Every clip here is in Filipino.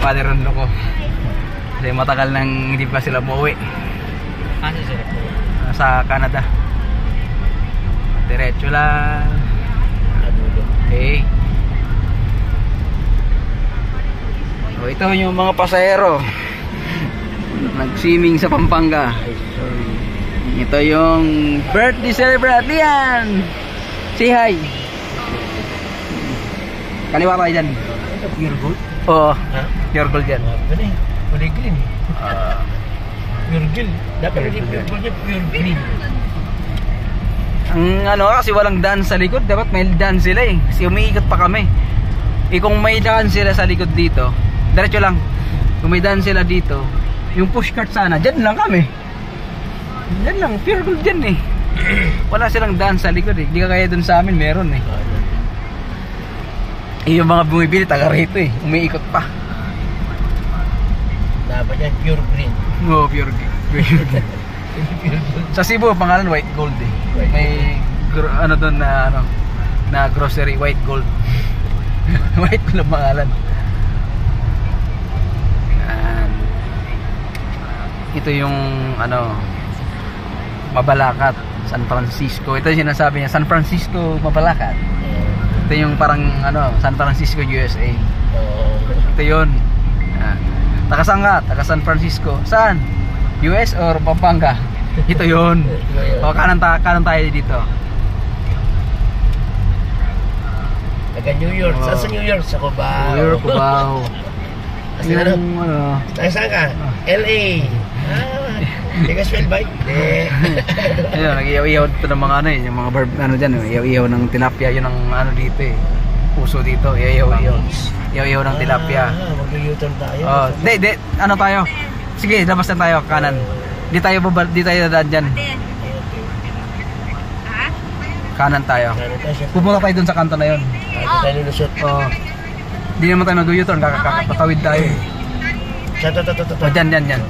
father-in-law ko. Kasi matagal nang hindi pa sila umuwi Ano sila po? sa Canada. Diretso lang. Okay. So, ito yung mga pasahero. Nag-swimming sa Pampanga. Ito yung birthday celebrant yan. Say hi. Kaliwa tayo dyan. Ito pure Oo, Ha? pure gold yan. Ah, Ganun eh. Kulay green. Ah, Pure gold. Dapat hindi pure gold niya, pure green. ang ano kasi walang dance sa likod, dapat may dance sila eh. Kasi umiikot pa kami. Eh kung may dance sila sa likod dito, diretso lang. Kung may dance sila dito, yung pushcart sana, dyan lang kami. Dyan lang, pure gold dyan eh. Wala silang dance sa likod eh. Di ka kaya dun sa amin, meron eh. Eh yung mga bumibili, taga rito eh. Umiikot pa. Dapat yan, pure green. Oo, pure gold. Pure gold. pure gold. Sa Cebu, pangalan white gold eh. May gro- ano doon na ano na grocery white gold. white gold ang pangalan. Yan. Ito yung ano Mabalacat, San Francisco. Ito yung sinasabi niya, San Francisco, Mabalacat. Ito yung parang ano, San Francisco, USA. Ito yun. Taga saan ka? Taga San Francisco. Saan? US or Pampanga? Ito yun. O, kanan, ta kanan tayo dito. Taga New York. Oo. Saan sa New York? Sa Cubao. New York, Cubao. Ano? Yung ano, saan ka? LA. Hindi ka swell ba? Hindi. ayun, nag-iyaw-iyaw dito ng mga ano eh, yung mga barb, ano dyan, iyaw-iyaw ng tilapia, yun ang ano dito eh. Puso dito, iyaw-iyaw. Iyaw-iyaw ng tilapia. Ah, mag-U-turn tayo. Oh, di, di, ano tayo? Sige, labas na tayo, kanan. Di tayo babal, di tayo dadaan dyan. Kanan tayo. Siya? Pupunta tayo dun sa kanto na yun. Ah, tayo lulusot. Oh. Di naman tayo nag-U-turn, kakakatawid tayo to, to, to, to, to. O, dyan, dyan, dyan.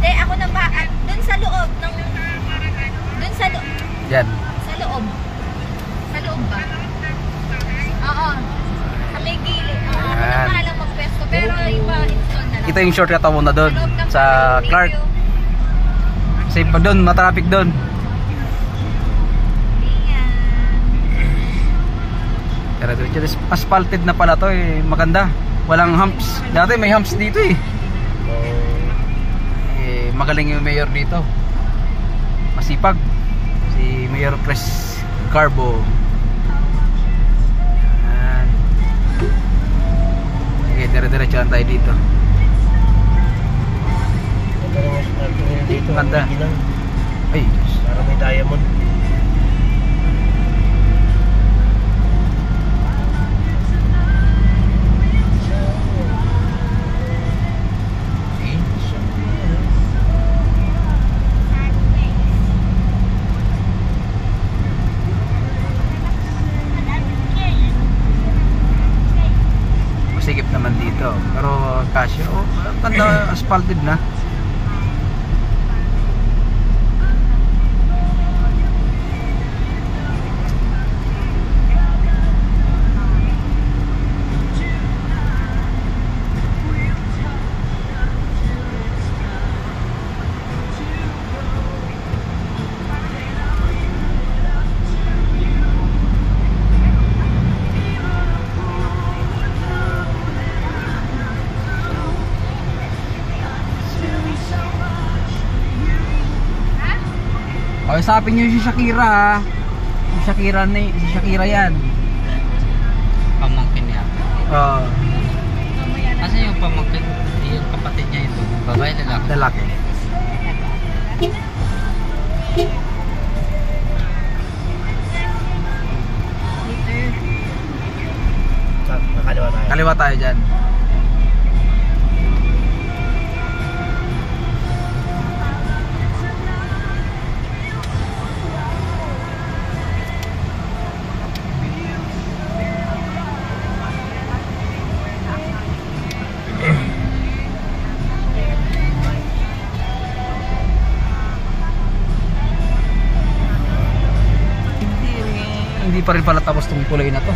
Hindi, ako na ba? at Doon sa loob. Doon sa loob. Dyan. Sa loob. Sa loob ba? Oo. Sa may gilid. Oo, ako na Ayan. bahala magpesto. Pero iba, install na lang. Ito yung shortcut mo na doon Sa Clark. Safe pa doon, matraffic doon. Pero diretso, asphalted na pala to eh, maganda. Walang humps. Dati may humps dito eh. Magaling yung mayor dito. Masipag. Si Mayor Chris Carbo. Yan. Sige, dire-diretso lang tayo dito. Dito. Ganda. Ay. Parang may diamond. Pero kasya, oh, ganda asphalted na. O, isapin nyo si Shakira ha. Si Shakira, ni, si Shakira yan. Pamangkin niya. Oh, Kasi yung pamangkin, yung kapatid niya ito, babae lalaki. lalaki. Sa nakaliwa tayo. Kaliwa tayo dyan. hindi pa rin pala tapos tong kulay na to.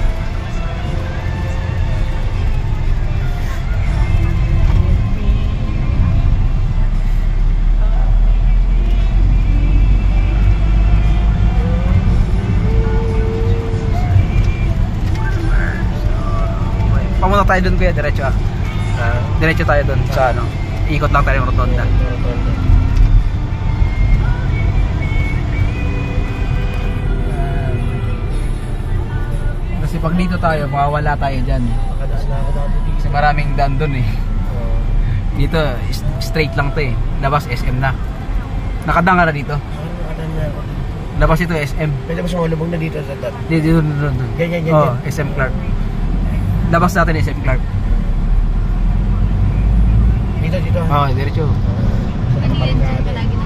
Pamunta tayo doon kuya. Diretso ah. Diretso tayo doon sa ano ikot lang tayo ng rotonda. Pag dito tayo, mawawala tayo dyan. Makadas na ako dati dito. Kasi maraming daan dun eh. Oo. Dito, straight lang to eh. Labas SM na. Nakadang ka na dito. Nakadaan na ako. Labas ito SM. Pwede mo sumalubog na dito sa dot. Dito, dito, dito. dito. Yan, yan, yan, Oh. SM Clark. Labas natin SM Clark. Dito, dito. Oh, diretso. Ano yun, dyan ka lagi